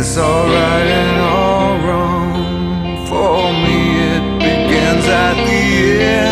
It's all right and all wrong. For me it begins at the end.